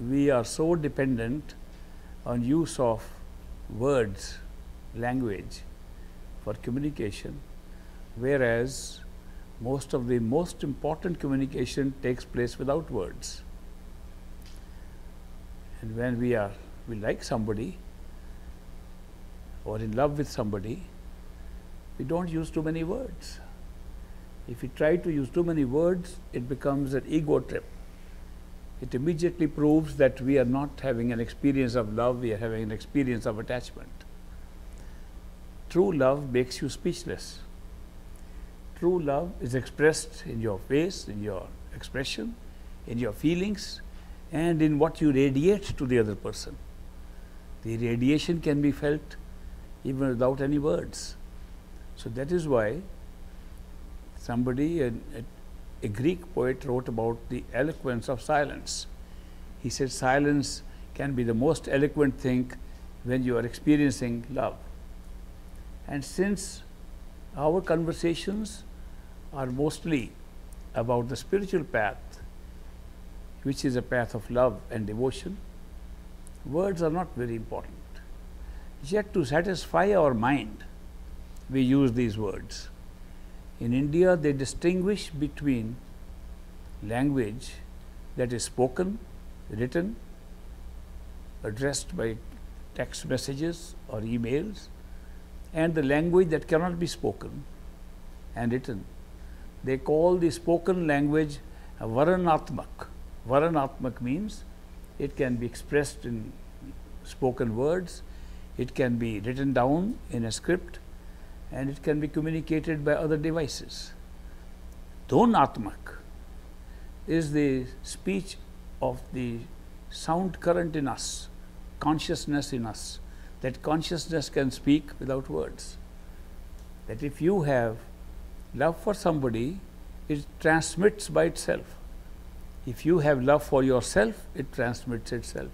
we are so dependent on use of words, language for communication, whereas most of the most important communication takes place without words. And when we are we like somebody or in love with somebody, we don't use too many words. If we try to use too many words, it becomes an ego trip. It immediately proves that we are not having an experience of love, we are having an experience of attachment. True love makes you speechless. True love is expressed in your face, in your expression, in your feelings, and in what you radiate to the other person. The radiation can be felt even without any words. So that is why somebody, a, a, Greek poet, wrote about the eloquence of silence. He said, Silence can be the most eloquent thing when you are experiencing love. And since our conversations are mostly about the spiritual path, which is a path of love and devotion, words are not very important. Yet to satisfy our mind, we use these words. In India, they distinguish between language that is spoken, written, addressed by text messages or emails, and the language that cannot be spoken and written. They call the spoken language Varanatmak. Varanatmak means it can be expressed in spoken words, it can be written down in a script, and it can be communicated by other devices. Dhunatmak is the speech of the sound current in us, consciousness in us, that consciousness can speak without words. That if you have love for somebody, it transmits by itself. If you have love for yourself, it transmits itself.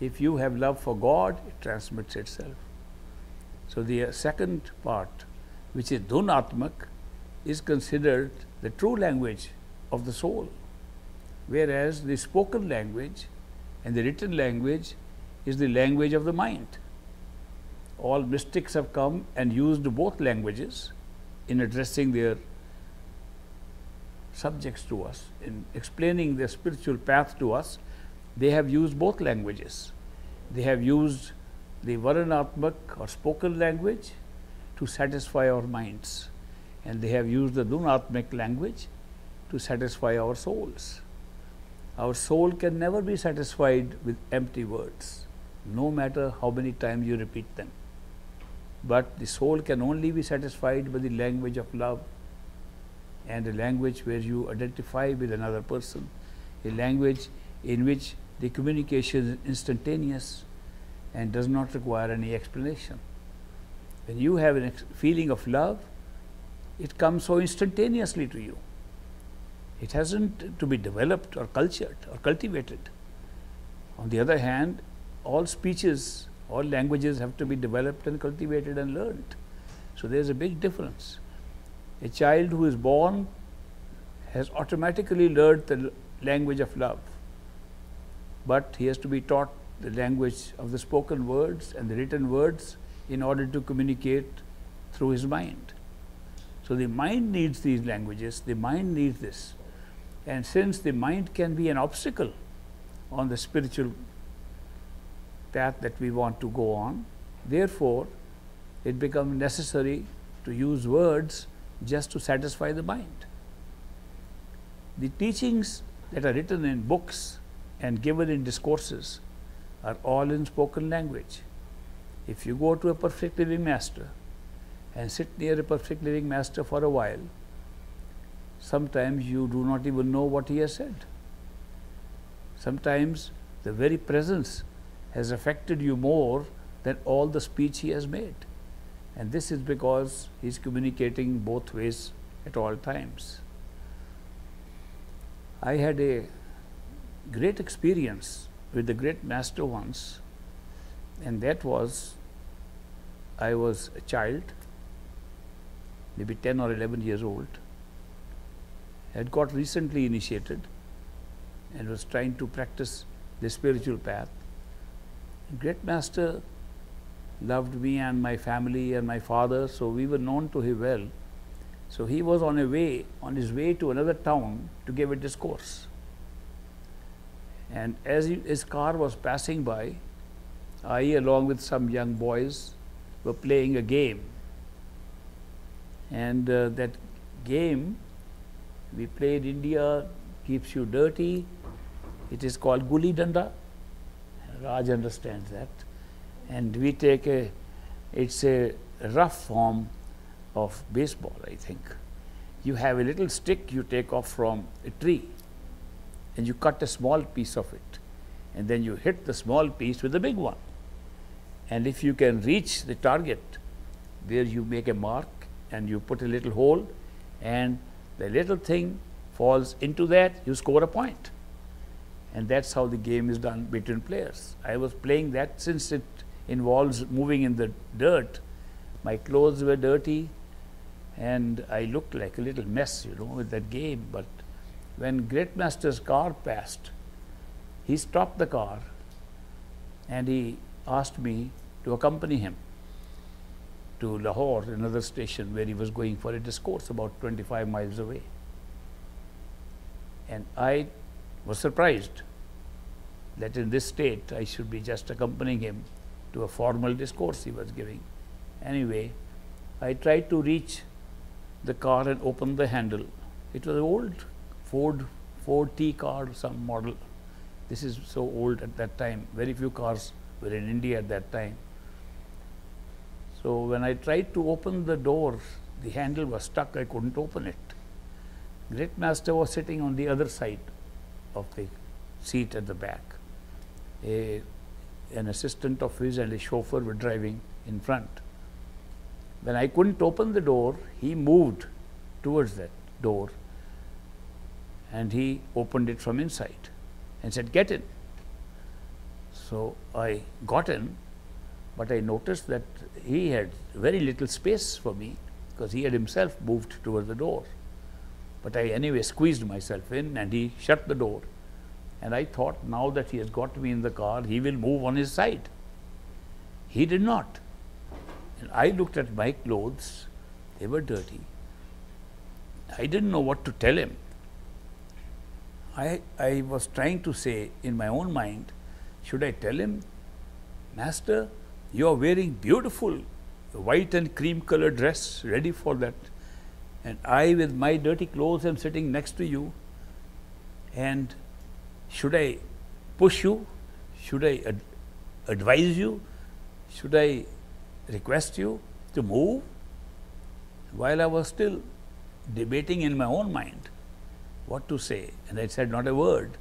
If you have love for God, it transmits itself. So, the uh, second part, which is Dhunatmak, is considered the true language of the soul, whereas the spoken language and the written language is the language of the mind. All mystics have come and used both languages in addressing their subjects to us, in explaining their spiritual path to us, they have used both languages. They have used the Varanatmak or spoken language to satisfy our minds, and they have used the Dhunatmak language to satisfy our souls. Our soul can never be satisfied with empty words, no matter how many times you repeat them. But the soul can only be satisfied by the language of love and a language where you identify with another person, a language in which the communication is instantaneous and does not require any explanation. When you have a feeling of love, it comes so instantaneously to you. It hasn't to be developed or cultured or cultivated. On the other hand, all speeches, all languages have to be developed and cultivated and learned. So, there is a big difference. A child who is born has automatically learned the language of love, but he has to be taught the language of the spoken words and the written words in order to communicate through his mind. So, the mind needs these languages, the mind needs this. And since the mind can be an obstacle on the spiritual path that we want to go on, therefore, it becomes necessary to use words just to satisfy the mind. The teachings that are written in books and given in discourses are all in spoken language. If you go to a perfect living master and sit near a perfect living master for a while, sometimes you do not even know what he has said. Sometimes the very presence has affected you more than all the speech he has made. And this is because he is communicating both ways at all times. I had a great experience with the great master once, and that was I was a child, maybe 10 or 11 years old, had got recently initiated and was trying to practice the spiritual path. Great Master loved me and my family and my father, so we were known to him well. So he was on a way, on his way to another town to give a discourse. And as his car was passing by, I, along with some young boys, were playing a game. And uh, that game, we played India keeps you dirty. It is called Guli Danda. Raj understands that and we take a, it's a rough form of baseball, I think. You have a little stick you take off from a tree and you cut a small piece of it and then you hit the small piece with the big one. And if you can reach the target where you make a mark and you put a little hole and the little thing falls into that, you score a point. And that's how the game is done between players. I was playing that since it involves moving in the dirt. My clothes were dirty and I looked like a little mess, you know, with that game. But when Great Master's car passed, he stopped the car and he asked me to accompany him to Lahore, another station where he was going for a discourse about 25 miles away. And I was surprised that in this state I should be just accompanying him to a formal discourse he was giving. Anyway, I tried to reach the car and open the handle. It was old Ford Ford T car, some model. This is so old at that time. Very few cars were in India at that time. So when I tried to open the door, the handle was stuck. I couldn't open it. Great Master was sitting on the other side of the seat at the back. A an assistant of his and a chauffeur were driving in front. When I couldn't open the door, he moved towards that door and he opened it from inside and said, Get in. So I got in, but I noticed that he had very little space for me because he had himself moved towards the door. But I anyway squeezed myself in and he shut the door and I thought now that he has got me in the car, he will move on his side. He did not. And I looked at my clothes, they were dirty. I didn't know what to tell him. I, I was trying to say in my own mind, should I tell him, Master, you are wearing beautiful white and cream colored dress, ready for that. And I, with my dirty clothes, am sitting next to you. And should I push you? Should I ad advise you? Should I request you to move? While I was still debating in my own mind what to say, and I said not a word.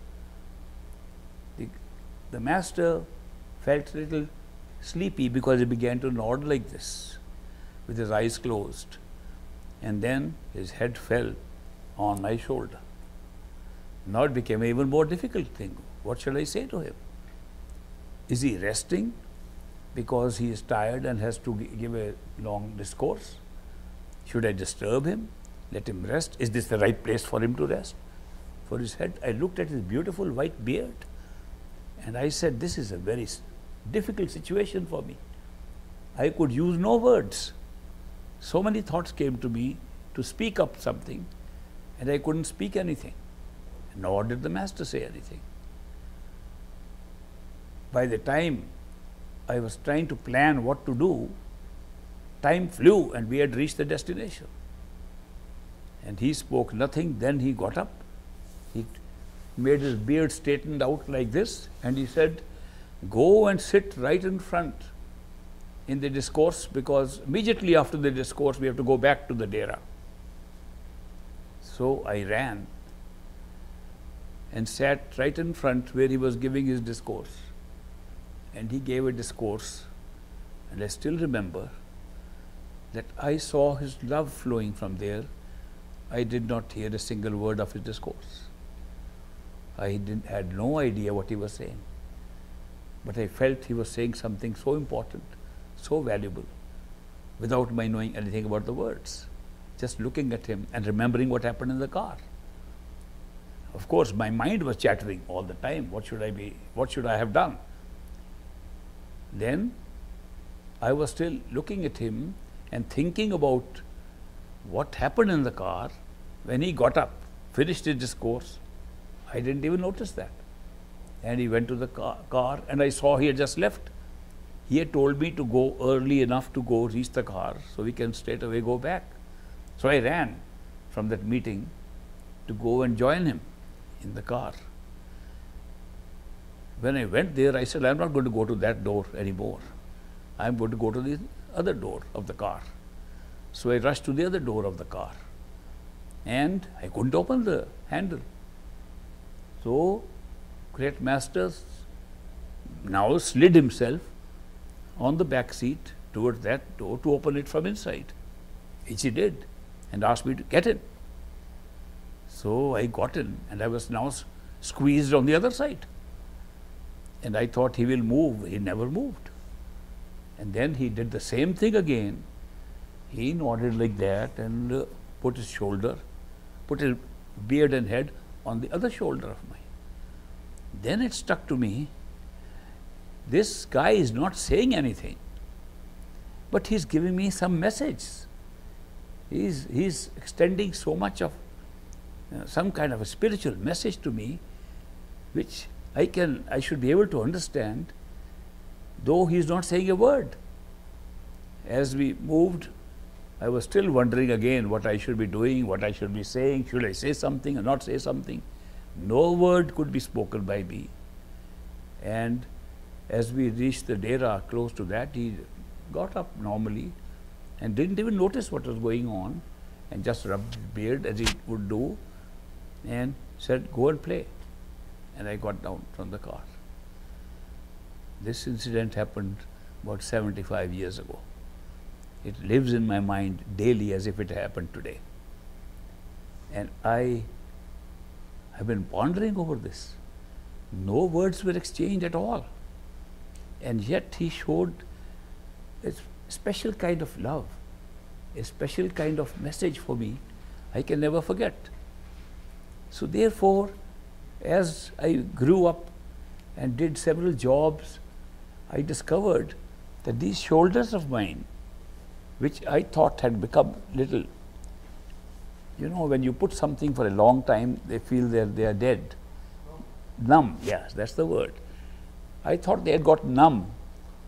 The, the master felt a little sleepy because he began to nod like this with his eyes closed. And then his head fell on my shoulder. Now it became an even more difficult thing. What shall I say to him? Is he resting because he is tired and has to give a long discourse? Should I disturb him? Let him rest? Is this the right place for him to rest? For his head, I looked at his beautiful white beard and I said, This is a very difficult situation for me. I could use no words. So many thoughts came to me to speak up something, and I couldn't speak anything nor did the master say anything. By the time I was trying to plan what to do, time flew and we had reached the destination. And he spoke nothing, then he got up. He made his beard straightened out like this and he said, Go and sit right in front in the discourse because immediately after the discourse we have to go back to the dera. So I ran and sat right in front where he was giving his discourse. And he gave a discourse, and I still remember that I saw his love flowing from there. I did not hear a single word of his discourse. I didn't, had no idea what he was saying. But I felt he was saying something so important, so valuable, without my knowing anything about the words. Just looking at him and remembering what happened in the car. Of course, my mind was chattering all the time. What should I be? What should I have done? Then I was still looking at him and thinking about what happened in the car when he got up, finished his discourse. I didn't even notice that. And he went to the car, car and I saw he had just left. He had told me to go early enough to go reach the car so we can straight away go back. So I ran from that meeting to go and join him in the car. When I went there, I said, I'm not going to go to that door anymore. I'm going to go to the other door of the car. So I rushed to the other door of the car and I couldn't open the handle. So, great master now slid himself on the back seat towards that door to open it from inside, which he did and asked me to get in. So I got in and I was now squeezed on the other side. And I thought he will move. He never moved. And then he did the same thing again. He nodded like that and uh, put his shoulder, put his beard and head on the other shoulder of mine. Then it stuck to me this guy is not saying anything, but he's giving me some message. He's, he's extending so much of uh, some kind of a spiritual message to me, which I can, I should be able to understand, though he is not saying a word. As we moved, I was still wondering again what I should be doing, what I should be saying, should I say something or not say something. No word could be spoken by me. And as we reached the dera close to that, he got up normally and didn't even notice what was going on and just rubbed his beard as he would do and said, Go and play. And I got down from the car. This incident happened about 75 years ago. It lives in my mind daily as if it happened today. And I have been pondering over this. No words were exchanged at all. And yet he showed a special kind of love, a special kind of message for me I can never forget. So therefore, as I grew up and did several jobs, I discovered that these shoulders of mine, which I thought had become little, you know, when you put something for a long time, they feel that they are dead. Numb, yes, that's the word. I thought they had got numb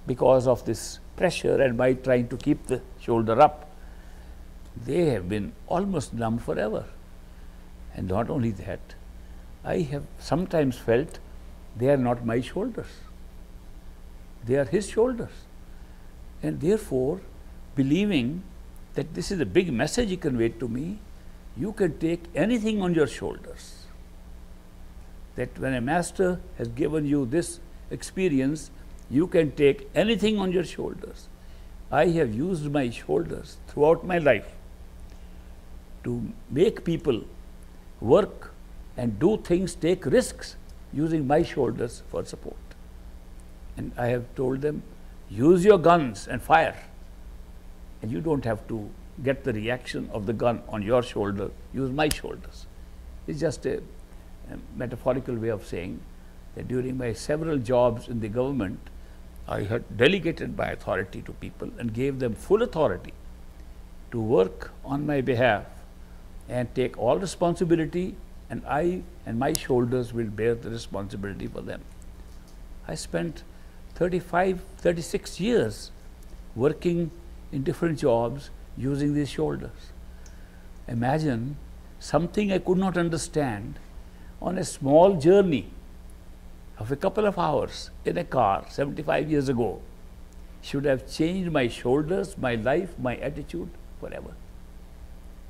because of this pressure and by trying to keep the shoulder up. They have been almost numb forever. And not only that, I have sometimes felt they are not my shoulders. They are his shoulders. And therefore, believing that this is a big message he conveyed to me, you can take anything on your shoulders. That when a master has given you this experience, you can take anything on your shoulders. I have used my shoulders throughout my life to make people work and do things, take risks using my shoulders for support. And I have told them, use your guns and fire. And you don't have to get the reaction of the gun on your shoulder, use my shoulders. It's just a, a metaphorical way of saying that during my several jobs in the government, I had delegated my authority to people and gave them full authority to work on my behalf and take all responsibility and I and my shoulders will bear the responsibility for them. I spent 35, 36 years working in different jobs using these shoulders. Imagine something I could not understand on a small journey of a couple of hours in a car 75 years ago should have changed my shoulders, my life, my attitude forever.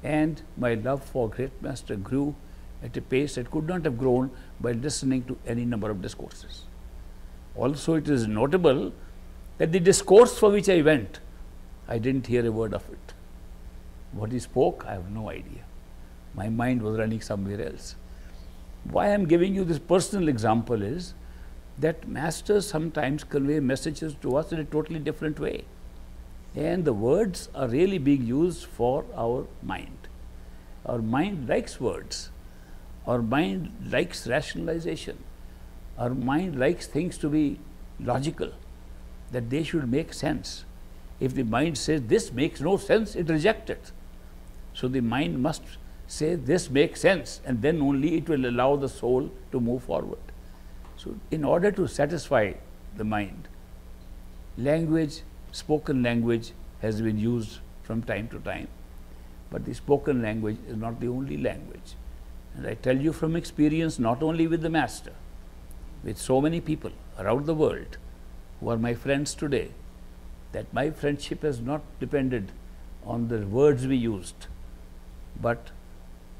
And my love for great master grew at a pace that could not have grown by listening to any number of discourses. Also, it is notable that the discourse for which I went, I didn't hear a word of it. What he spoke, I have no idea. My mind was running somewhere else. Why I am giving you this personal example is that masters sometimes convey messages to us in a totally different way. And the words are really being used for our mind. Our mind likes words. Our mind likes rationalization. Our mind likes things to be logical, that they should make sense. If the mind says this makes no sense, it rejects it. So the mind must say this makes sense, and then only it will allow the soul to move forward. So, in order to satisfy the mind, language, spoken language has been used from time to time. But the spoken language is not the only language. And I tell you from experience, not only with the Master, with so many people around the world who are my friends today, that my friendship has not depended on the words we used, but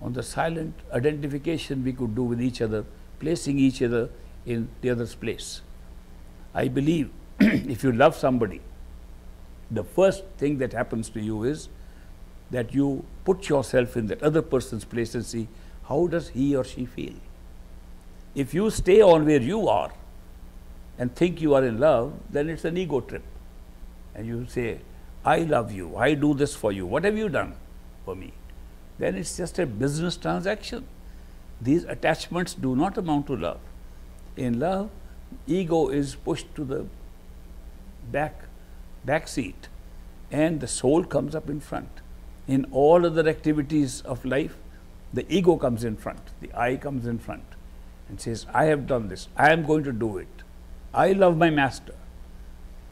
on the silent identification we could do with each other, placing each other in the other's place. I believe if you love somebody, the first thing that happens to you is that you put yourself in that other person's place and see how does he or she feel. If you stay on where you are and think you are in love, then it's an ego trip. And you say, I love you, I do this for you, what have you done for me? Then it's just a business transaction. These attachments do not amount to love. In love, ego is pushed to the back, back seat and the soul comes up in front. In all other activities of life, the ego comes in front, the I comes in front and says, I have done this, I am going to do it. I love my master.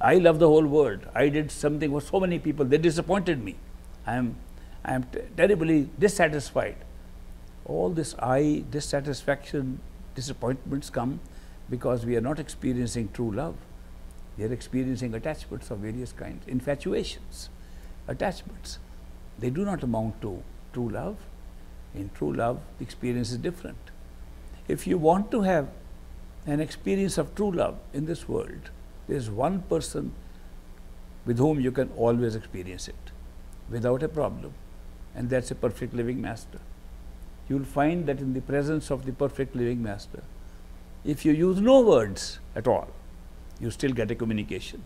I love the whole world. I did something for so many people, they disappointed me. I am, I am terribly dissatisfied. All this I, dissatisfaction, disappointments come because we are not experiencing true love. We are experiencing attachments of various kinds, infatuations, attachments. They do not amount to true love. In true love, the experience is different. If you want to have an experience of true love in this world, there is one person with whom you can always experience it without a problem, and that's a perfect living master. You will find that in the presence of the perfect living master, if you use no words at all, you still get a communication.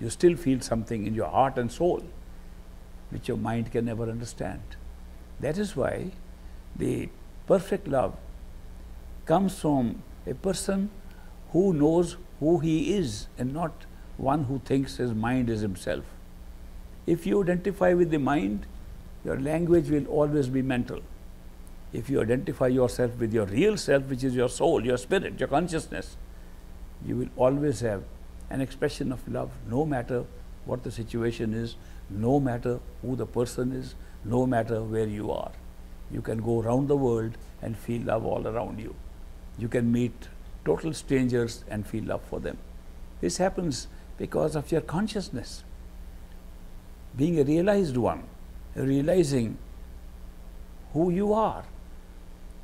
You still feel something in your heart and soul which your mind can never understand. That is why the perfect love comes from a person who knows who he is and not one who thinks his mind is himself. If you identify with the mind, your language will always be mental. If you identify yourself with your real self, which is your soul, your spirit, your consciousness, you will always have an expression of love, no matter what the situation is, no matter who the person is, no matter where you are. You can go around the world and feel love all around you. You can meet total strangers and feel love for them. This happens because of your consciousness. Being a realized one, realizing who you are.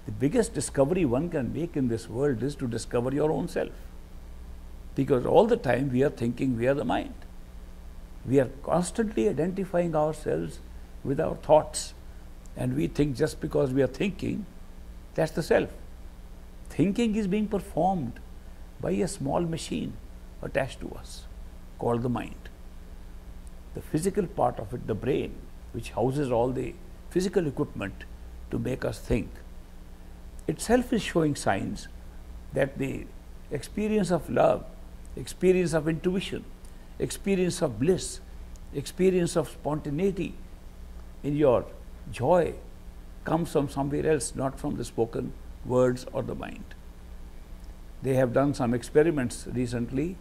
The biggest discovery one can make in this world is to discover your own self. Because all the time we are thinking we are the mind. We are constantly identifying ourselves with our thoughts. And we think just because we are thinking, that's the self. Thinking is being performed by a small machine attached to us called the mind. The physical part of it, the brain, which houses all the physical equipment to make us think, itself is showing signs that the experience of love experience of intuition, experience of bliss, experience of spontaneity in your joy comes from somewhere else, not from the spoken words or the mind. They have done some experiments recently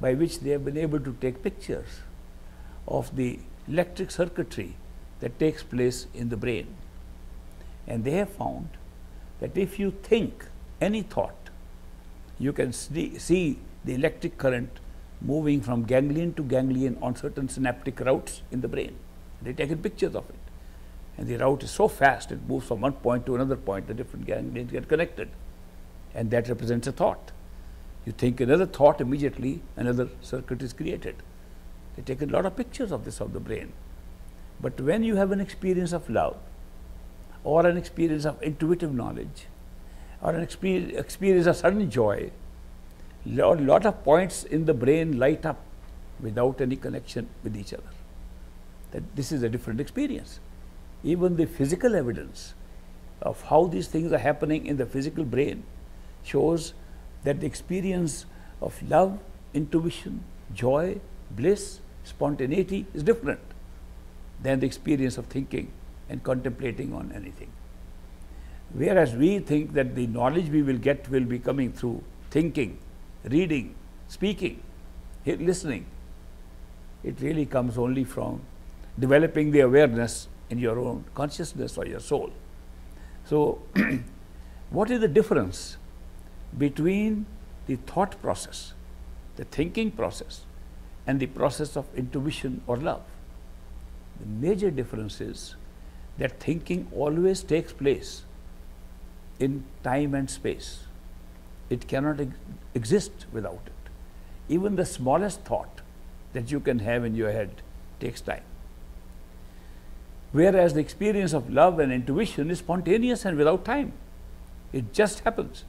by which they have been able to take pictures of the electric circuitry that takes place in the brain. And they have found that if you think any thought, you can see, the electric current moving from ganglion to ganglion on certain synaptic routes in the brain. They taken pictures of it. And the route is so fast, it moves from one point to another point, the different ganglions get connected. And that represents a thought. You think another thought, immediately another circuit is created. They take a lot of pictures of this of the brain. But when you have an experience of love, or an experience of intuitive knowledge, or an experience, of sudden joy, lot, lot of points in the brain light up without any connection with each other. That this is a different experience. Even the physical evidence of how these things are happening in the physical brain shows that the experience of love, intuition, joy, bliss, spontaneity is different than the experience of thinking and contemplating on anything. Whereas we think that the knowledge we will get will be coming through thinking, reading, speaking, listening. It really comes only from developing the awareness in your own consciousness or your soul. So, what is the difference between the thought process, the thinking process, and the process of intuition or love? The major difference is that thinking always takes place in time and space. It cannot ex exist without it. Even the smallest thought that you can have in your head takes time. Whereas the experience of love and intuition is spontaneous and without time. It just happens.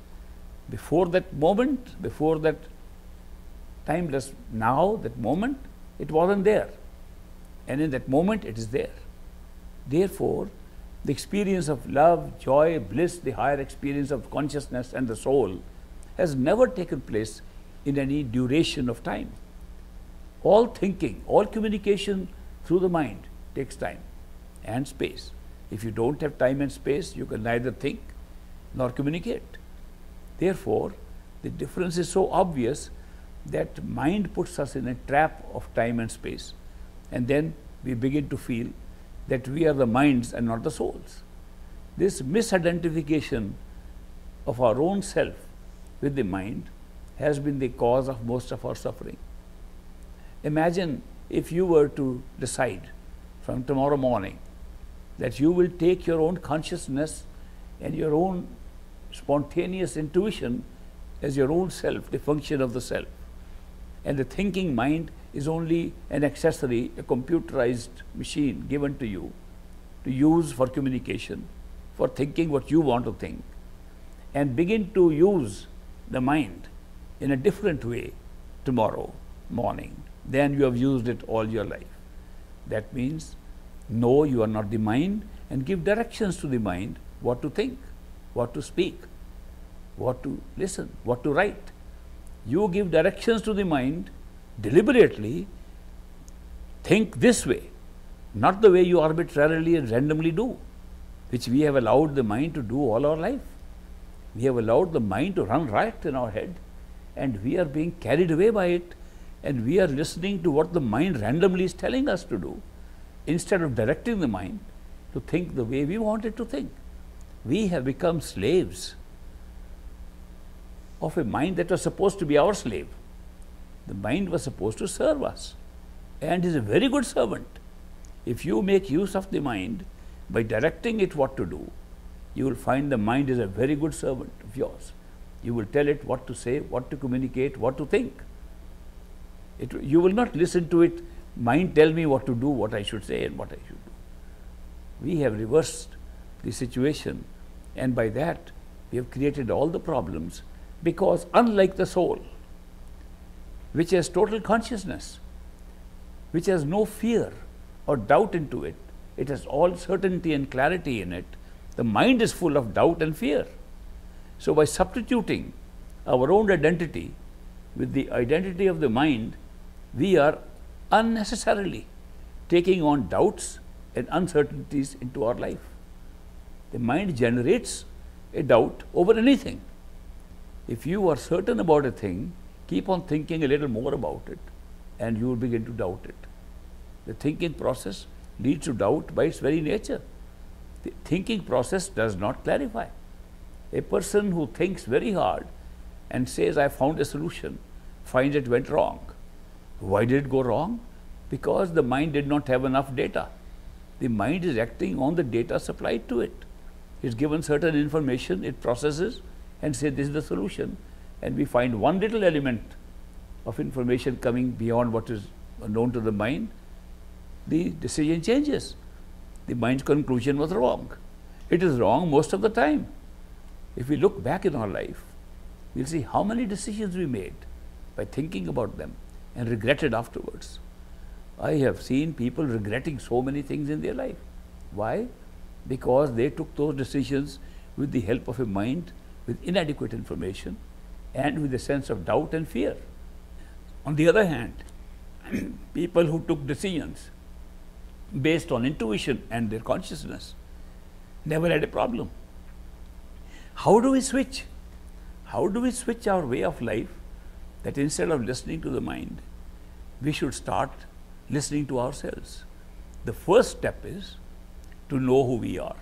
Before that moment, before that timeless now, that moment, it wasn't there. And in that moment, it is there. Therefore, the experience of love, joy, bliss, the higher experience of consciousness and the soul has never taken place in any duration of time. All thinking, all communication through the mind takes time and space. If you don't have time and space, you can neither think nor communicate. Therefore, the difference is so obvious that mind puts us in a trap of time and space. And then we begin to feel that we are the minds and not the souls. This misidentification of our own self with the mind has been the cause of most of our suffering. Imagine if you were to decide from tomorrow morning that you will take your own consciousness and your own spontaneous intuition as your own self, the function of the self. And the thinking mind is only an accessory, a computerized machine given to you to use for communication, for thinking what you want to think, and begin to use the mind in a different way tomorrow morning than you have used it all your life. That means know you are not the mind and give directions to the mind what to think, what to speak, what to listen, what to write. You give directions to the mind deliberately, think this way, not the way you arbitrarily and randomly do, which we have allowed the mind to do all our life. We have allowed the mind to run riot in our head, and we are being carried away by it, and we are listening to what the mind randomly is telling us to do instead of directing the mind to think the way we want it to think. We have become slaves of a mind that was supposed to be our slave. The mind was supposed to serve us and is a very good servant. If you make use of the mind by directing it what to do, you will find the mind is a very good servant of yours. You will tell it what to say, what to communicate, what to think. It, you will not listen to it mind tell me what to do, what I should say and what I should do. We have reversed the situation and by that we have created all the problems because unlike the soul, which has total consciousness, which has no fear or doubt into it, it has all certainty and clarity in it, the mind is full of doubt and fear. So by substituting our own identity with the identity of the mind, we are unnecessarily taking on doubts and uncertainties into our life. The mind generates a doubt over anything. If you are certain about a thing, keep on thinking a little more about it and you will begin to doubt it. The thinking process leads to doubt by its very nature. The thinking process does not clarify. A person who thinks very hard and says, I found a solution, finds it went wrong. Why did it go wrong? Because the mind did not have enough data. The mind is acting on the data supplied to it. It's given certain information, it processes and says this is the solution. And we find one little element of information coming beyond what is known to the mind, the decision changes. The mind's conclusion was wrong. It is wrong most of the time. If we look back in our life, we'll see how many decisions we made by thinking about them and regretted afterwards. I have seen people regretting so many things in their life. Why? because they took those decisions with the help of a mind with inadequate information and with a sense of doubt and fear. On the other hand, people who took decisions based on intuition and their consciousness never had a problem. How do we switch? How do we switch our way of life that instead of listening to the mind, we should start listening to ourselves? The first step is to know who we are.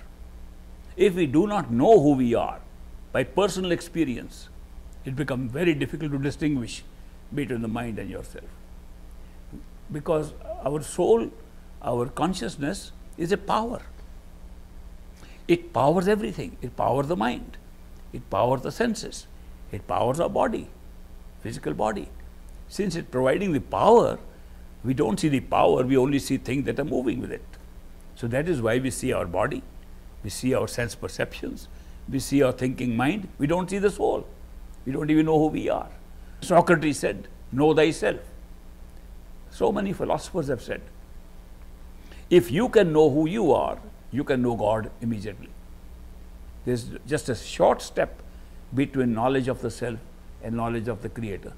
If we do not know who we are by personal experience, it becomes very difficult to distinguish between the mind and yourself. Because our soul, our consciousness is a power. It powers everything. It powers the mind. It powers the senses. It powers our body, physical body. Since it's providing the power, we don't see the power, we only see things that are moving with it. So that is why we see our body, we see our sense perceptions, we see our thinking mind, we don't see the soul. We don't even know who we are. Socrates said, Know thyself. So many philosophers have said, if you can know who you are, you can know God immediately. There's just a short step between knowledge of the self and knowledge of the Creator.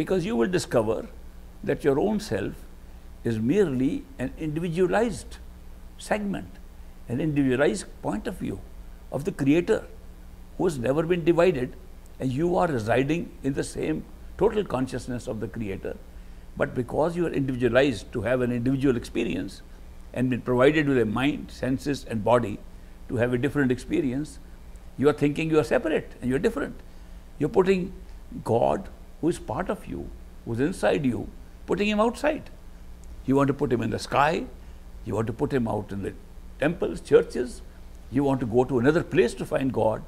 Because you will discover that your own self is merely an individualized segment, an individualized point of view of the Creator who has never been divided, and you are residing in the same total consciousness of the Creator. But because you are individualized to have an individual experience and been provided with a mind, senses, and body to have a different experience, you are thinking you are separate and you are different. You are putting God, who is part of you, who is inside you, putting him outside. You want to put him in the sky, you want to put him out in the temples, churches, you want to go to another place to find God,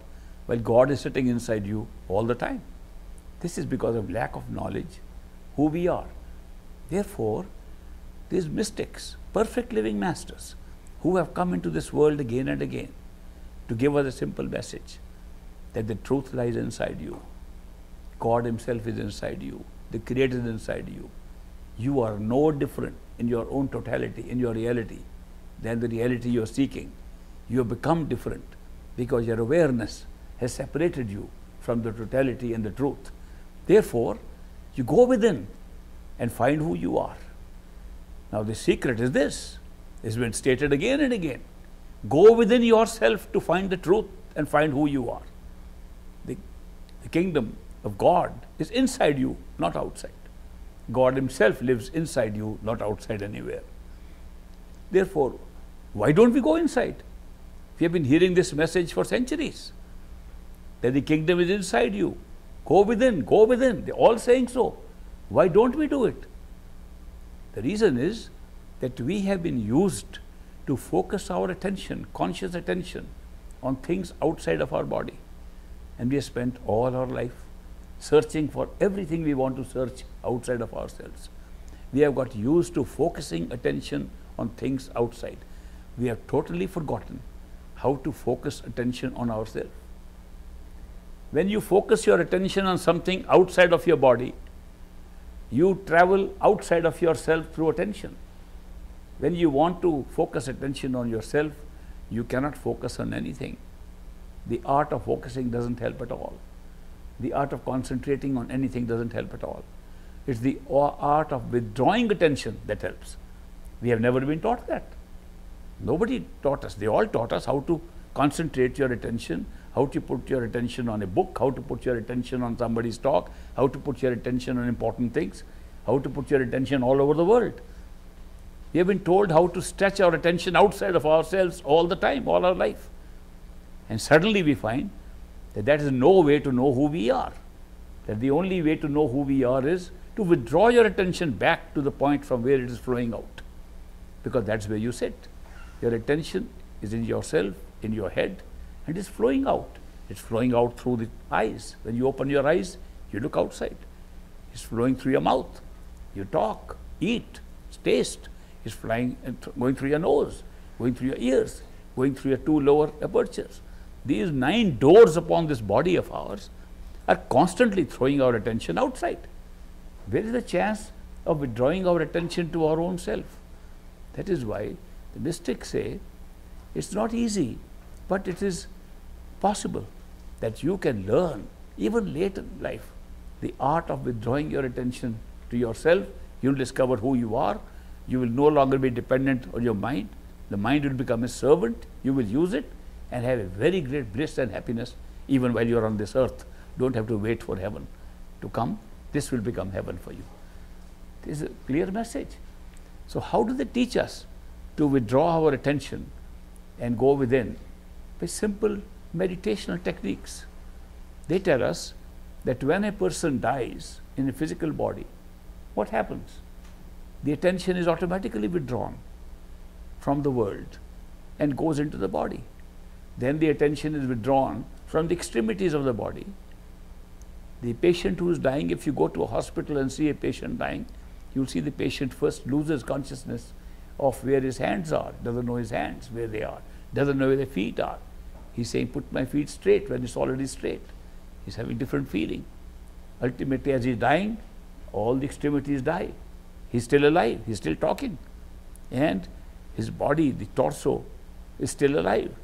while God is sitting inside you all the time. This is because of lack of knowledge who we are. Therefore, these mystics, perfect living masters, who have come into this world again and again to give us a simple message that the truth lies inside you. God Himself is inside you, the Creator is inside you. You are no different in your own totality, in your reality, than the reality you are seeking. You have become different because your awareness has separated you from the totality and the truth. Therefore, you go within and find who you are. Now, the secret is this, it's been stated again and again. Go within yourself to find the truth and find who you are. The, the kingdom of God is inside you, not outside. God Himself lives inside you, not outside anywhere. Therefore, why don't we go inside? We have been hearing this message for centuries that the kingdom is inside you. Go within, go within. They're all saying so. Why don't we do it? The reason is that we have been used to focus our attention, conscious attention, on things outside of our body. And we have spent all our life searching for everything we want to search outside of ourselves. We have got used to focusing attention on things outside. We have totally forgotten how to focus attention on ourselves. When you focus your attention on something outside of your body, you travel outside of yourself through attention. When you want to focus attention on yourself, you cannot focus on anything. The art of focusing doesn't help at all. The art of concentrating on anything doesn't help at all. It's the art of withdrawing attention that helps. We have never been taught that. Nobody taught us. They all taught us how to concentrate your attention, how to put your attention on a book, how to put your attention on somebody's talk, how to put your attention on important things, how to put your attention all over the world. We have been told how to stretch our attention outside of ourselves all the time, all our life. And suddenly we find that that is no way to know who we are. That the only way to know who we are is to withdraw your attention back to the point from where it is flowing out. Because that's where you sit. Your attention is in yourself, in your head, and is flowing out. It's flowing out through the eyes. When you open your eyes, you look outside. It's flowing through your mouth. You talk, eat, taste. It's flying uh, th going through your nose, going through your ears, going through your two lower apertures. These nine doors upon this body of ours are constantly throwing our attention outside. Where is the chance of withdrawing our attention to our own self? That is why the mystics say It's not easy, but it is possible that you can learn even late in life the art of withdrawing your attention to yourself. You'll discover who you are. You will no longer be dependent on your mind. The mind will become a servant. You will use it and have a very great bliss and happiness even while you are on this earth. Don't have to wait for heaven to come. This will become heaven for you. This is a clear message. So, how do they teach us to withdraw our attention and go within? By simple meditational techniques. They tell us that when a person dies in a physical body, what happens? The attention is automatically withdrawn from the world and goes into the body. Then the attention is withdrawn from the extremities of the body. The patient who is dying, if you go to a hospital and see a patient dying, you'll see the patient first loses consciousness of where his hands are, doesn't know his hands, where they are, doesn't know where the feet are. He's saying, put my feet straight when it's already straight. He's having different feeling. Ultimately, as he's dying, all the extremities die. He's still alive, he's still talking. And his body, the torso, is still alive.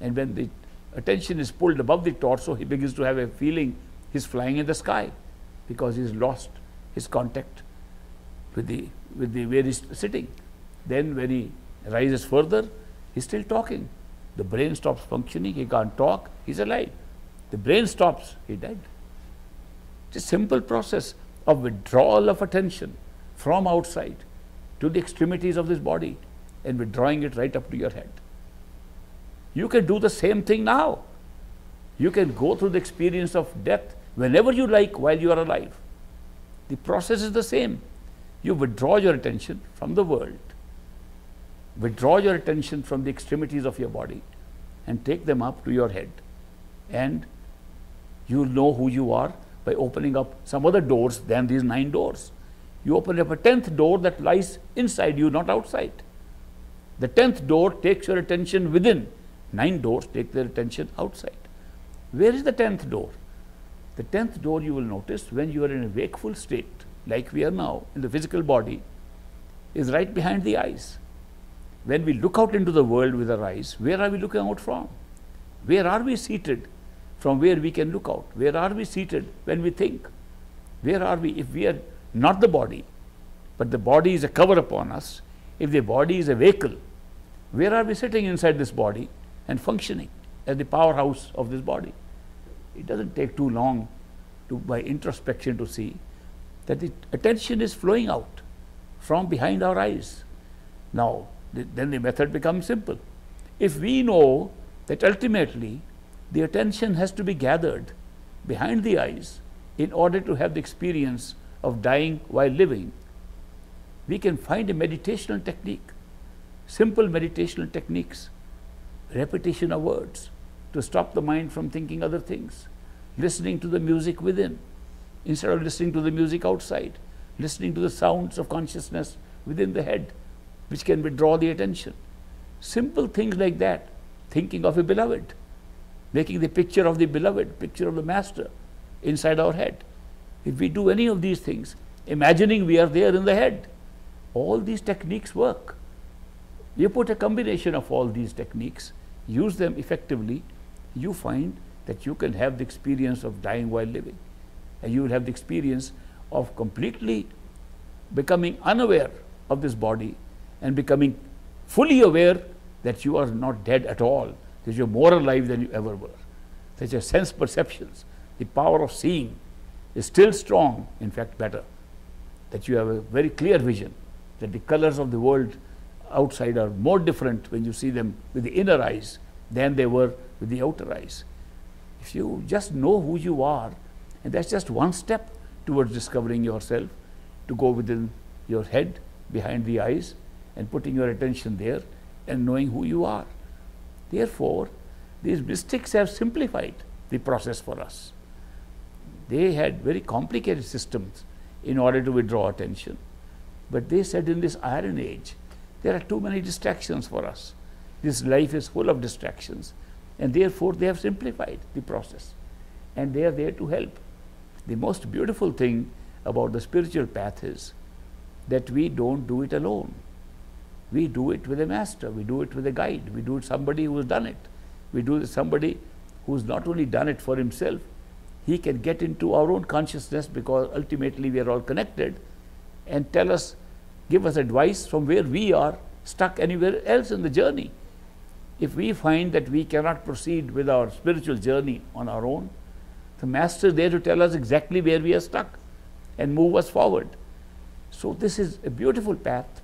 And when the attention is pulled above the torso, he begins to have a feeling he's flying in the sky because he's lost his contact with the, with the where he's sitting. Then when he rises further, he's still talking. The brain stops functioning, he can't talk, he's alive. The brain stops, he died. It's a simple process of withdrawal of attention from outside to the extremities of this body and withdrawing it right up to your head. You can do the same thing now. You can go through the experience of death whenever you like while you are alive. The process is the same. You withdraw your attention from the world, withdraw your attention from the extremities of your body, and take them up to your head. And you know who you are by opening up some other doors than these nine doors. You open up a tenth door that lies inside you, not outside. The tenth door takes your attention within. Nine doors take their attention outside. Where is the tenth door? The tenth door you will notice when you are in a wakeful state, like we are now in the physical body, is right behind the eyes. When we look out into the world with our eyes, where are we looking out from? Where are we seated from where we can look out? Where are we seated when we think? Where are we if we are not the body, but the body is a cover upon us? If the body is a vehicle, where are we sitting inside this body and functioning as the powerhouse of this body? It doesn't take too long to, by introspection to see that the attention is flowing out from behind our eyes. Now, the, then the method becomes simple. If we know that ultimately the attention has to be gathered behind the eyes in order to have the experience of dying while living, we can find a meditational technique, simple meditational techniques, repetition of words to stop the mind from thinking other things, listening to the music within instead of listening to the music outside, listening to the sounds of consciousness within the head, which can withdraw the attention. Simple things like that, thinking of a beloved, making the picture of the beloved, picture of the master inside our head. If we do any of these things, imagining we are there in the head, all these techniques work. You put a combination of all these techniques, use them effectively, you find that you can have the experience of dying while living and you will have the experience of completely becoming unaware of this body and becoming fully aware that you are not dead at all, that you are more alive than you ever were. That your sense perceptions, the power of seeing is still strong, in fact better. That you have a very clear vision, that the colors of the world outside are more different when you see them with the inner eyes than they were with the outer eyes. If you just know who you are and that's just one step towards discovering yourself to go within your head, behind the eyes, and putting your attention there and knowing who you are. Therefore, these mystics have simplified the process for us. They had very complicated systems in order to withdraw attention. But they said in this iron age, there are too many distractions for us. This life is full of distractions. And therefore, they have simplified the process. And they are there to help. The most beautiful thing about the spiritual path is that we don't do it alone. We do it with a master, we do it with a guide, we do it somebody who has done it. We do it somebody who's not only done it for himself, he can get into our own consciousness because ultimately we are all connected and tell us, give us advice from where we are stuck anywhere else in the journey. If we find that we cannot proceed with our spiritual journey on our own, the master is there to tell us exactly where we are stuck and move us forward. So this is a beautiful path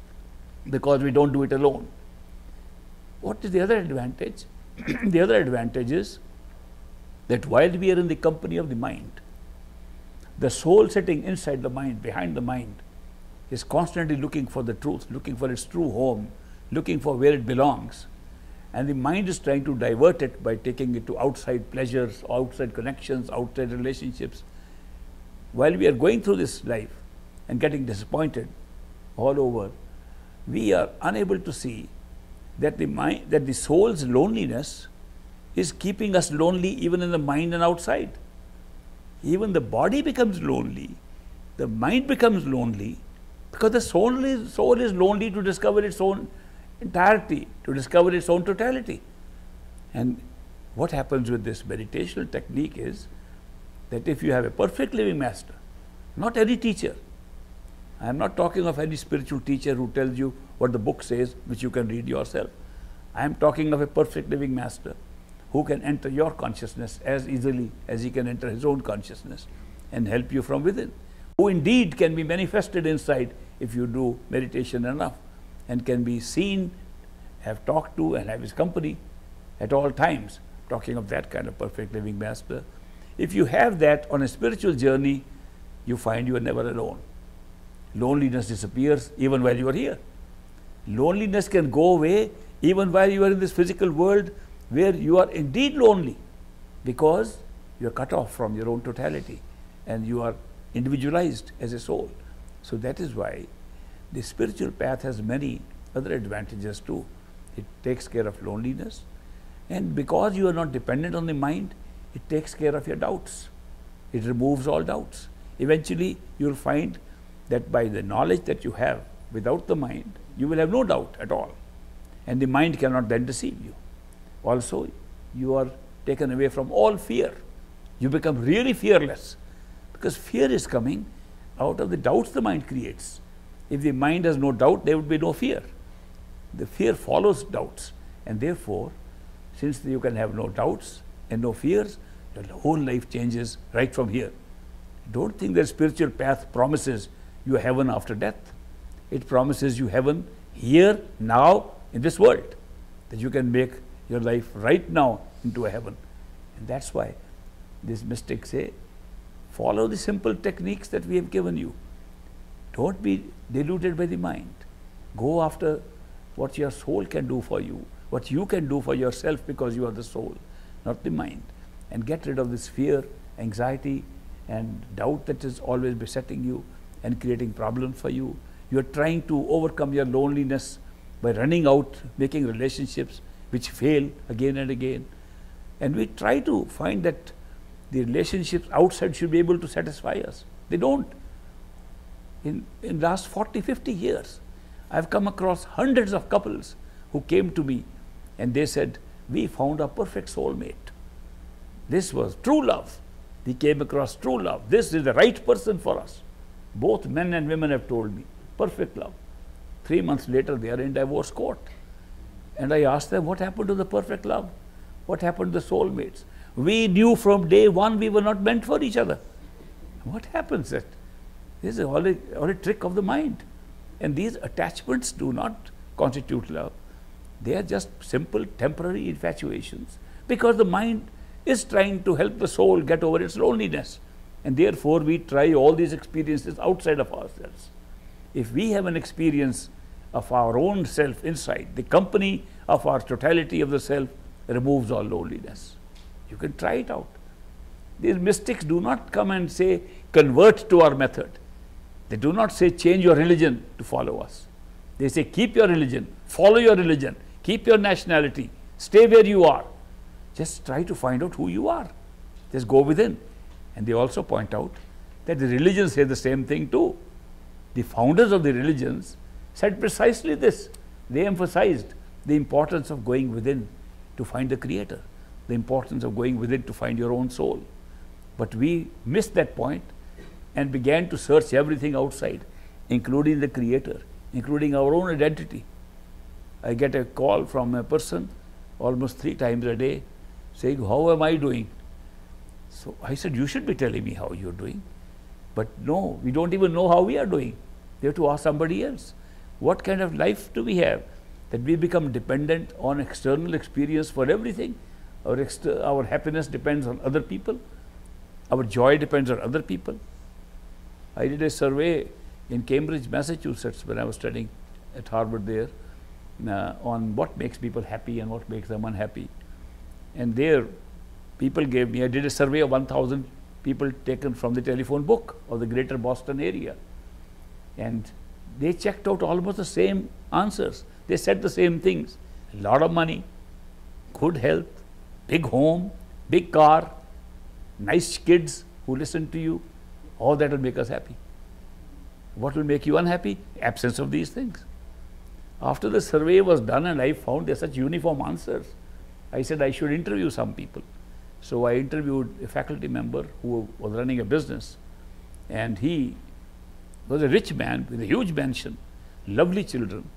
because we don't do it alone. What is the other advantage? the other advantage is that while we are in the company of the mind, the soul sitting inside the mind, behind the mind, is constantly looking for the truth, looking for its true home, looking for where it belongs. And the mind is trying to divert it by taking it to outside pleasures, outside connections, outside relationships. While we are going through this life and getting disappointed all over, we are unable to see that the mind, that the soul's loneliness is keeping us lonely even in the mind and outside. Even the body becomes lonely, the mind becomes lonely because the soul is, soul is lonely to discover its own entirety, to discover its own totality. And what happens with this meditational technique is that if you have a perfect living master, not any teacher, I am not talking of any spiritual teacher who tells you what the book says, which you can read yourself. I am talking of a perfect living master who can enter your consciousness as easily as he can enter his own consciousness and help you from within, who indeed can be manifested inside if you do meditation enough and can be seen, have talked to, and have his company at all times. Talking of that kind of perfect living master. If you have that on a spiritual journey, you find you are never alone. Loneliness disappears even while you are here. Loneliness can go away even while you are in this physical world where you are indeed lonely because you are cut off from your own totality and you are individualized as a soul. So that is why the spiritual path has many other advantages too. It takes care of loneliness and because you are not dependent on the mind, it takes care of your doubts. It removes all doubts. Eventually, you will find that by the knowledge that you have without the mind, you will have no doubt at all. And the mind cannot then deceive you. Also, you are taken away from all fear. You become really fearless because fear is coming out of the doubts the mind creates. If the mind has no doubt, there would be no fear. The fear follows doubts, and therefore, since you can have no doubts and no fears, your whole life changes right from here. Don't think that spiritual path promises you heaven after death. It promises you heaven here, now, in this world, that you can make your life right now into a heaven. And that's why these mystics say, follow the simple techniques that we have given you. Don't be deluded by the mind. Go after what your soul can do for you, what you can do for yourself because you are the soul, not the mind. And get rid of this fear, anxiety, and doubt that is always besetting you and creating problems for you. You are trying to overcome your loneliness by running out, making relationships which fail again and again. And we try to find that the relationships outside should be able to satisfy us. They don't. In, in last 40, 50 years, I've come across hundreds of couples who came to me and they said, we found a perfect soulmate. This was true love. We came across true love. This is the right person for us. Both men and women have told me, perfect love. Three months later, they are in divorce court. And I asked them, what happened to the perfect love? What happened to the soulmates? We knew from day one we were not meant for each other. What happens that? This is all a, all a trick of the mind. And these attachments do not constitute love. They are just simple temporary infatuations because the mind is trying to help the soul get over its loneliness. And therefore, we try all these experiences outside of ourselves. If we have an experience of our own self inside, the company of our totality of the self removes all loneliness. You can try it out. These mystics do not come and say, convert to our method. They do not say, change your religion to follow us. They say, keep your religion, follow your religion, keep your nationality, stay where you are. Just try to find out who you are. Just go within. And they also point out that the religions say the same thing too. The founders of the religions said precisely this They emphasized the importance of going within to find the Creator, the importance of going within to find your own soul. But we missed that point and began to search everything outside, including the Creator, including our own identity. I get a call from a person almost three times a day saying, How am I doing? So I said, You should be telling me how you're doing. But no, we don't even know how we are doing. We have to ask somebody else. What kind of life do we have? That we become dependent on external experience for everything. Our, our happiness depends on other people. Our joy depends on other people. I did a survey in Cambridge, Massachusetts, when I was studying at Harvard there, uh, on what makes people happy and what makes them unhappy. And there, people gave me, I did a survey of 1,000 people taken from the telephone book of the greater Boston area. And they checked out almost the same answers. They said the same things. A lot of money, good health, big home, big car, nice kids who listen to you, all that will make us happy. What will make you unhappy? Absence of these things. After the survey was done and I found there such uniform answers, I said I should interview some people. So I interviewed a faculty member who was running a business and he was a rich man with a huge mansion, lovely children,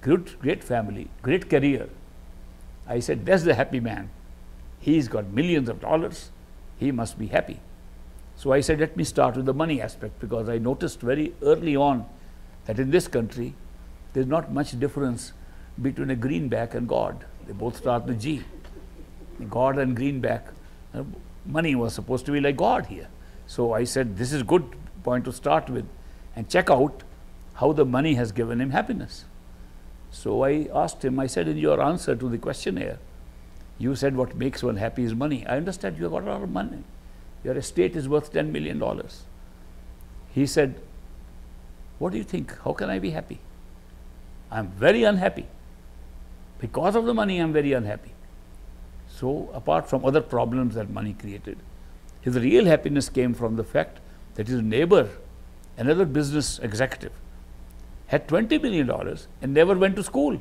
good, great family, great career. I said, that's the happy man. He's got millions of dollars. He must be happy. So I said, let me start with the money aspect because I noticed very early on that in this country, there's not much difference between a greenback and God. They both start with G. God and greenback. Uh, money was supposed to be like God here. So I said, this is a good point to start with and check out how the money has given him happiness. So I asked him, I said, in your answer to the questionnaire, you said what makes one happy is money. I understand you have got a lot of money. Your estate is worth $10 million. He said, What do you think? How can I be happy? I'm very unhappy. Because of the money, I'm very unhappy. So, apart from other problems that money created, his real happiness came from the fact that his neighbor, another business executive, had $20 million and never went to school.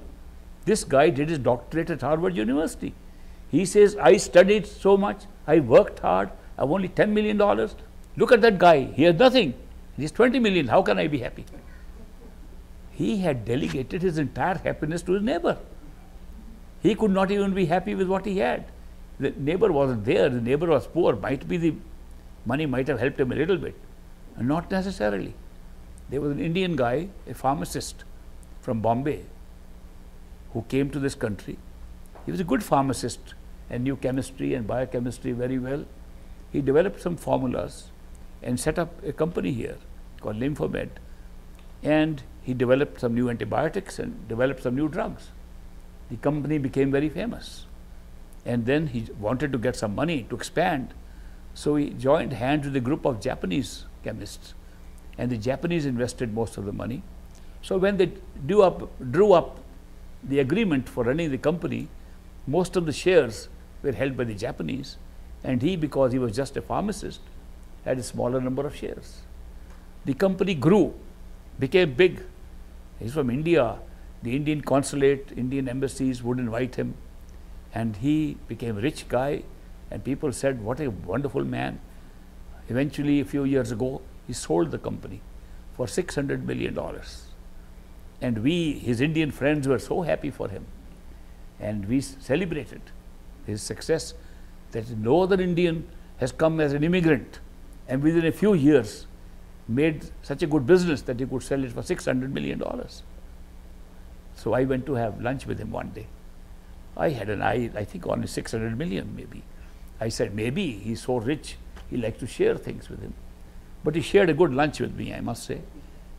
This guy did his doctorate at Harvard University. He says, I studied so much, I worked hard, I have only $10 million. Look at that guy, he has nothing. He's has 20 million, how can I be happy? He had delegated his entire happiness to his neighbor. He could not even be happy with what he had. The neighbor wasn't there, the neighbor was poor, might be the money might have helped him a little bit, not necessarily. There was an Indian guy, a pharmacist from Bombay, who came to this country. He was a good pharmacist and knew chemistry and biochemistry very well. He developed some formulas and set up a company here called LyphoMed. And he developed some new antibiotics and developed some new drugs. The company became very famous. And then he wanted to get some money to expand. So he joined hands with a group of Japanese chemists and the Japanese invested most of the money. So when they drew up, drew up the agreement for running the company, most of the shares were held by the Japanese, and he, because he was just a pharmacist, had a smaller number of shares. The company grew, became big. He's from India. The Indian consulate, Indian embassies would invite him, and he became a rich guy. And people said, "What a wonderful man!" Eventually, a few years ago, he sold the company for $600 million. And we, his Indian friends, were so happy for him. And we celebrated his success that no other Indian has come as an immigrant and within a few years made such a good business that he could sell it for $600 million. So I went to have lunch with him one day. I had an eye, I think, on 600 million maybe. I said, maybe he's so rich, he likes to share things with him. But he shared a good lunch with me, I must say.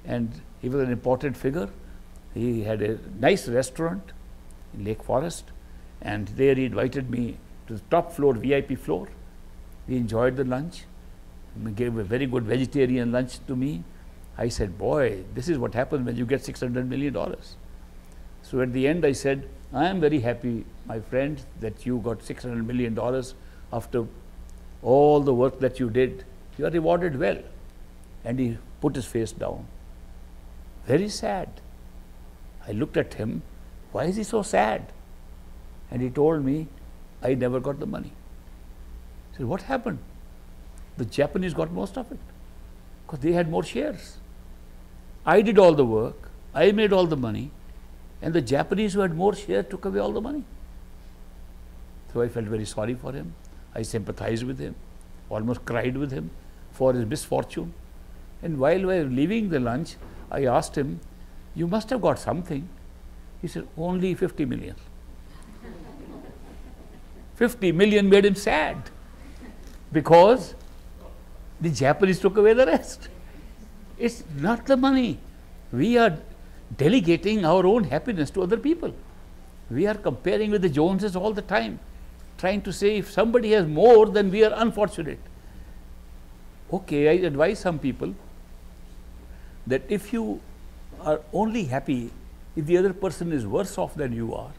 And he was an important figure. He had a nice restaurant Lake Forest, and there he invited me to the top floor, VIP floor. We enjoyed the lunch. He gave a very good vegetarian lunch to me. I said, Boy, this is what happens when you get $600 million. So at the end, I said, I am very happy, my friend, that you got $600 million after all the work that you did you are rewarded well. And he put his face down. Very sad. I looked at him Why is he so sad? And he told me, I never got the money. I said, What happened? The Japanese got most of it because they had more shares. I did all the work, I made all the money, and the Japanese who had more shares took away all the money. So I felt very sorry for him. I sympathized with him, almost cried with him for his misfortune. And while we were leaving the lunch, I asked him, You must have got something. He said, Only 50 million. 50 million made him sad because the Japanese took away the rest. It's not the money. We are delegating our own happiness to other people. We are comparing with the Joneses all the time, trying to say if somebody has more, then we are unfortunate. Okay, I advise some people that if you are only happy if the other person is worse off than you are,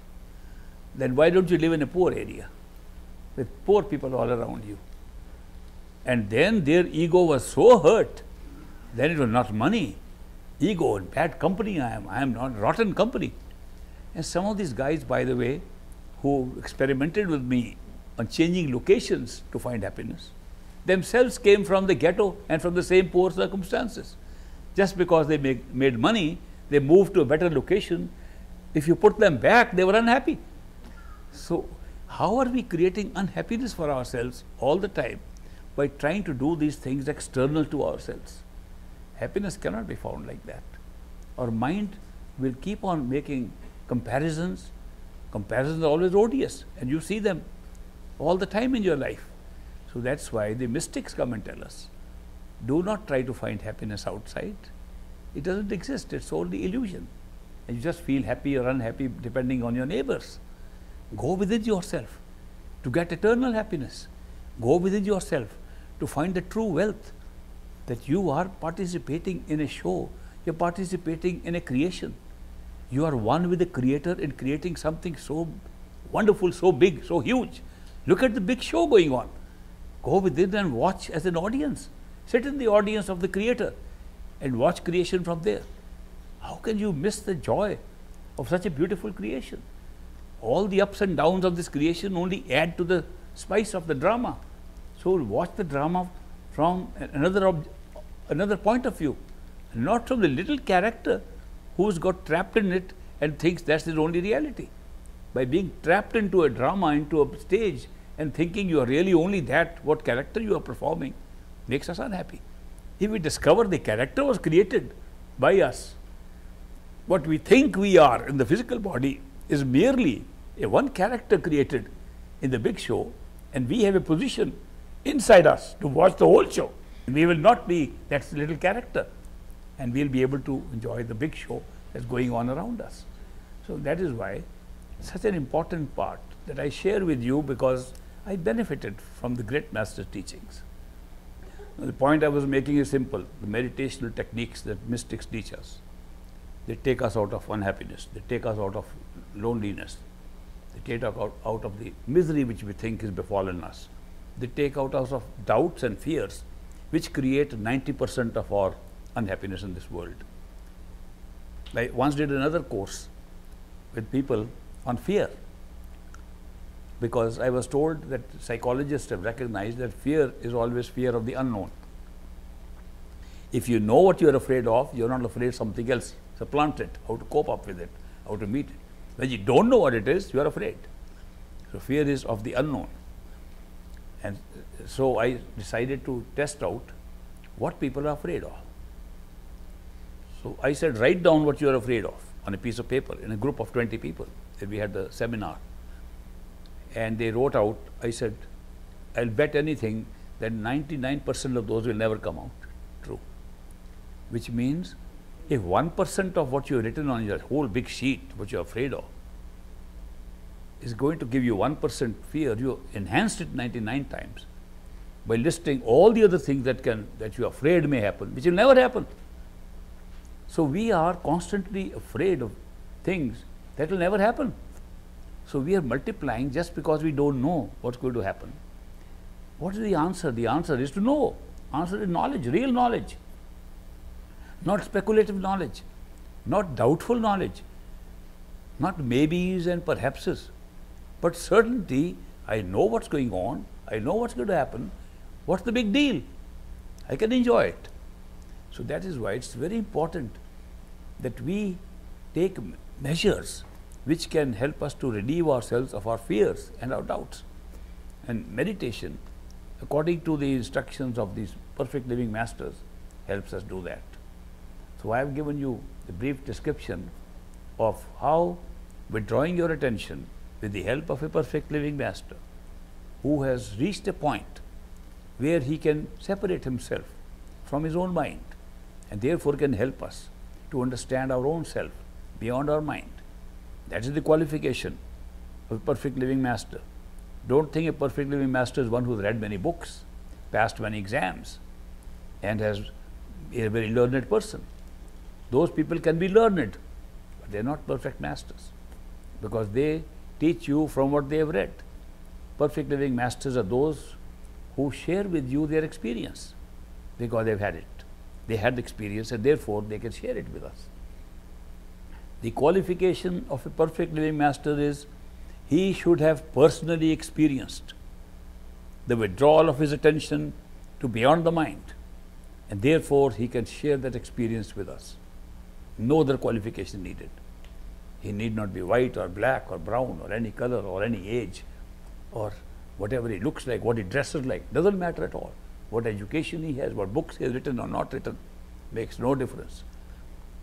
then why don't you live in a poor area with poor people all around you? And then their ego was so hurt, then it was not money, ego and bad company I am, I am not rotten company. And some of these guys, by the way, who experimented with me on changing locations to find happiness, themselves came from the ghetto and from the same poor circumstances. Just because they make, made money, they moved to a better location. If you put them back, they were unhappy. So, how are we creating unhappiness for ourselves all the time by trying to do these things external to ourselves? Happiness cannot be found like that. Our mind will keep on making comparisons. Comparisons are always odious, and you see them all the time in your life. So that's why the mystics come and tell us do not try to find happiness outside. It doesn't exist, it's only illusion. And you just feel happy or unhappy depending on your neighbors. Go within yourself to get eternal happiness. Go within yourself to find the true wealth that you are participating in a show, you're participating in a creation. You are one with the Creator in creating something so wonderful, so big, so huge. Look at the big show going on. Go within and watch as an audience. Sit in the audience of the Creator and watch creation from there. How can you miss the joy of such a beautiful creation? All the ups and downs of this creation only add to the spice of the drama. So watch the drama from another another point of view, not from the little character who's got trapped in it and thinks that's his only reality. By being trapped into a drama, into a stage, and thinking you are really only that, what character you are performing, makes us unhappy. If we discover the character was created by us, what we think we are in the physical body is merely a one character created in the big show, and we have a position inside us to watch the whole show. We will not be that little character and we'll be able to enjoy the big show that's going on around us. So that is why such an important part that I share with you because I benefited from the great master's teachings. The point I was making is simple the meditational techniques that mystics teach us. They take us out of unhappiness, they take us out of loneliness, they take us out, out of the misery which we think is befallen us, they take out us of doubts and fears which create 90 percent of our unhappiness in this world. I once did another course with people on fear because I was told that psychologists have recognized that fear is always fear of the unknown. If you know what you are afraid of, you are not afraid of something else. Supplant it, how to cope up with it, how to meet it. When you don't know what it is, you are afraid. So fear is of the unknown. And so I decided to test out what people are afraid of. So I said, write down what you are afraid of on a piece of paper in a group of 20 people. Then we had the seminar. And they wrote out, I said, I'll bet anything that 99% of those will never come out true. Which means if 1% of what you've written on your whole big sheet, what you're afraid of, is going to give you 1% fear, you enhanced it 99 times by listing all the other things that can that you are afraid may happen, which will never happen. So we are constantly afraid of things that will never happen. So we are multiplying just because we don't know what's going to happen. What is the answer? The answer is to know. Answer is knowledge, real knowledge, not speculative knowledge, not doubtful knowledge, Not maybes and perhapses, but certainty. I know what's going on. I know what's going to happen. What's the big deal? I can enjoy it. So that is why it's very important that we take measures which can help us to relieve ourselves of our fears and our doubts. And meditation, according to the instructions of these perfect living masters, helps us do that. So I have given you a brief description of how withdrawing your attention with the help of a perfect living master who has reached a point where he can separate himself from his own mind and therefore can help us to understand our own self beyond our mind. That is the qualification of a perfect living master. Don't think a perfect living master is one who has read many books, passed many exams, and has a very learned person. Those people can be learned, but they are not perfect masters because they teach you from what they have read. Perfect living masters are those who share with you their experience because they've had it. They had the experience and therefore they can share it with us. The qualification of a perfect living master is he should have personally experienced the withdrawal of his attention to beyond the mind and therefore he can share that experience with us. No other qualification needed. He need not be white or black or brown or any color or any age or whatever he looks like, what he dresses like, doesn't matter at all. What education he has, what books he has written or not written, makes no difference.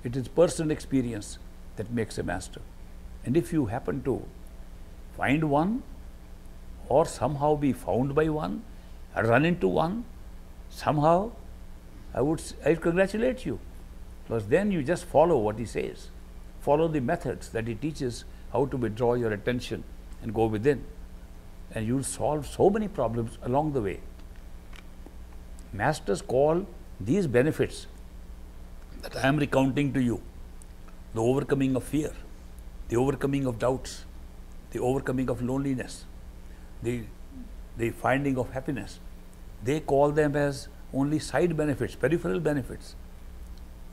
It is personal experience that makes a master. And if you happen to find one or somehow be found by one, run into one, somehow I would I congratulate you. Because then you just follow what he says. Follow the methods that he teaches how to withdraw your attention and go within. And you'll solve so many problems along the way. Masters call these benefits that I am recounting to you the overcoming of fear, the overcoming of doubts, the overcoming of loneliness, the, the finding of happiness. They call them as only side benefits, peripheral benefits.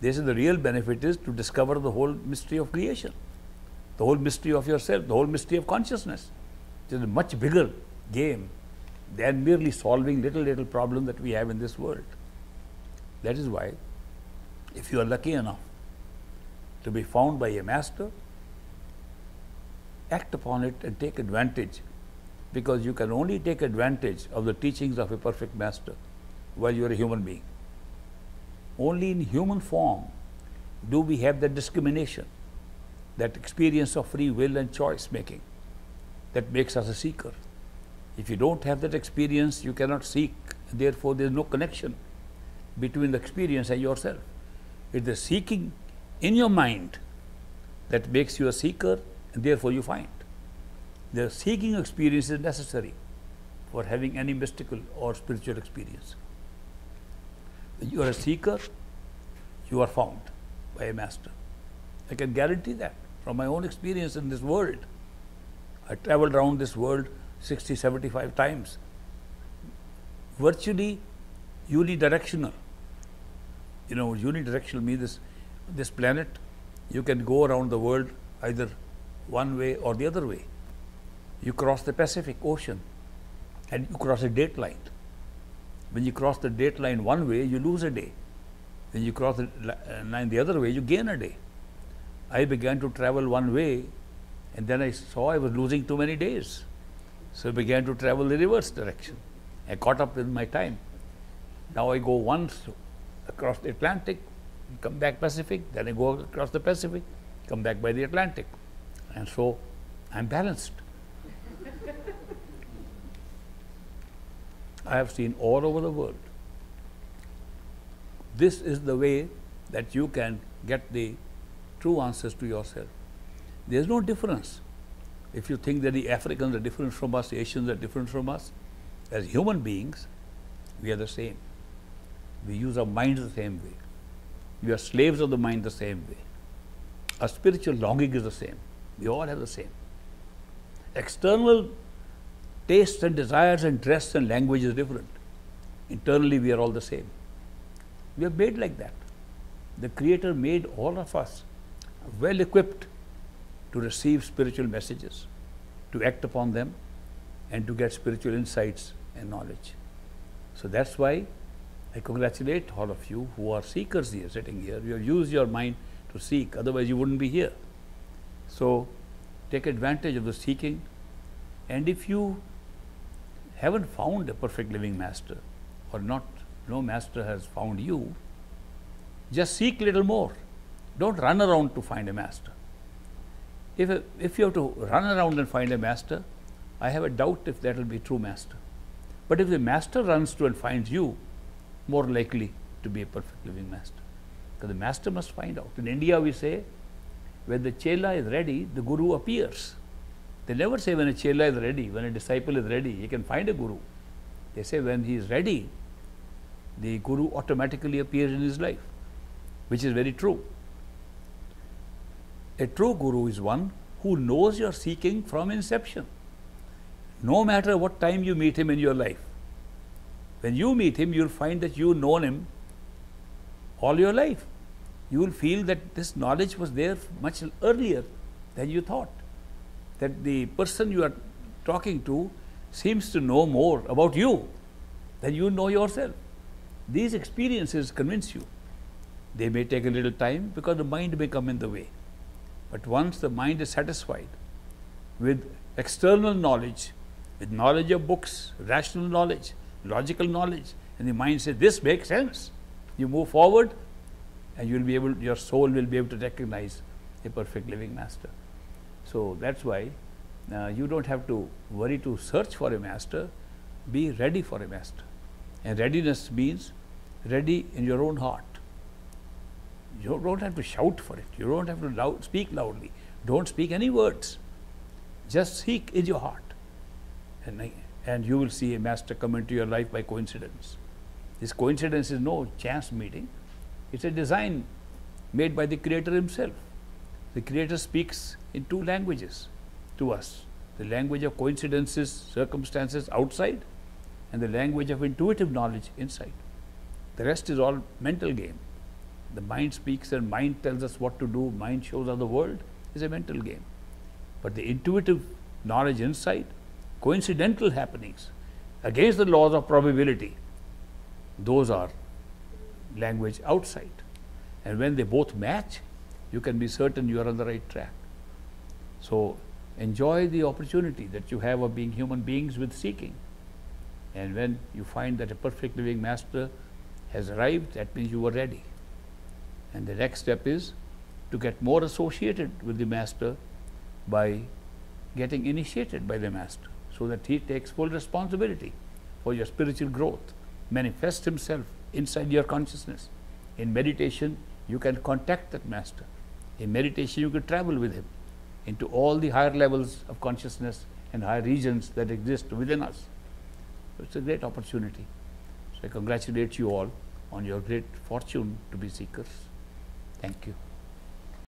They say the real benefit is to discover the whole mystery of creation, the whole mystery of yourself, the whole mystery of consciousness. It is a much bigger game than merely solving little, little problem that we have in this world. That is why, if you are lucky enough to be found by a master, act upon it and take advantage because you can only take advantage of the teachings of a perfect master while you are a human being. Only in human form do we have that discrimination, that experience of free will and choice making that makes us a seeker. If you don't have that experience, you cannot seek. Therefore, there is no connection between the experience and yourself. It's the seeking in your mind that makes you a seeker and therefore you find. The seeking experience is necessary for having any mystical or spiritual experience. You are a seeker, you are found by a master. I can guarantee that from my own experience in this world. I traveled around this world 60, 75 times. Virtually unidirectional. You know, unidirectional means this, this planet, you can go around the world either one way or the other way. You cross the Pacific Ocean and you cross a date line. When you cross the date line one way, you lose a day. When you cross the uh, line the other way, you gain a day. I began to travel one way and then I saw I was losing too many days. So I began to travel the reverse direction. I caught up with my time. Now I go once across the Atlantic, come back Pacific, then I go across the Pacific, come back by the Atlantic. And so I'm balanced. I have seen all over the world. This is the way that you can get the true answers to yourself. There is no difference if you think that the Africans are different from us, the Asians are different from us, as human beings, we are the same. We use our minds the same way. We are slaves of the mind the same way. Our spiritual longing is the same. We all have the same. External tastes and desires and dress and language is different. Internally, we are all the same. We are made like that. The Creator made all of us well equipped to receive spiritual messages, to act upon them, and to get spiritual insights and knowledge. So that's why I congratulate all of you who are seekers here, sitting here. You have used your mind to seek, otherwise, you wouldn't be here. So take advantage of the seeking, and if you haven't found a perfect living master, or not, no master has found you, just seek little more. Don't run around to find a master. If, if you have to run around and find a master, I have a doubt if that will be true master. But if the master runs to and finds you, more likely to be a perfect living master. Because the master must find out. In India, we say, when the chela is ready, the guru appears. They never say when a chela is ready, when a disciple is ready, he can find a guru. They say when he is ready, the guru automatically appears in his life, which is very true. A true guru is one who knows your seeking from inception. No matter what time you meet him in your life, when you meet him, you'll find that you've known him all your life. You will feel that this knowledge was there much earlier than you thought. That the person you are talking to seems to know more about you than you know yourself. These experiences convince you. They may take a little time because the mind may come in the way. But once the mind is satisfied with external knowledge, with knowledge of books, rational knowledge, logical knowledge, and the mind says, This makes sense. You move forward, and you will be able, your soul will be able to recognize a perfect living master. So that's why uh, you don't have to worry to search for a master, be ready for a master. And readiness means ready in your own heart. You don't have to shout for it. You don't have to loud, speak loudly. Don't speak any words. Just seek in your heart. And, and you will see a master come into your life by coincidence. This coincidence is no chance meeting. It's a design made by the Creator Himself. The Creator speaks in two languages to us the language of coincidences, circumstances outside, and the language of intuitive knowledge inside. The rest is all mental game. The mind speaks and mind tells us what to do, mind shows us the world is a mental game. But the intuitive knowledge inside, coincidental happenings against the laws of probability, those are language outside. And when they both match, you can be certain you are on the right track. So enjoy the opportunity that you have of being human beings with seeking. And when you find that a perfect living master has arrived, that means you were ready. And the next step is to get more associated with the master by getting initiated by the master so that he takes full responsibility for your spiritual growth, manifest himself inside your consciousness. In meditation, you can contact that master. In meditation, you can travel with him into all the higher levels of consciousness and higher regions that exist within us. It's a great opportunity. So I congratulate you all on your great fortune to be seekers. Thank you.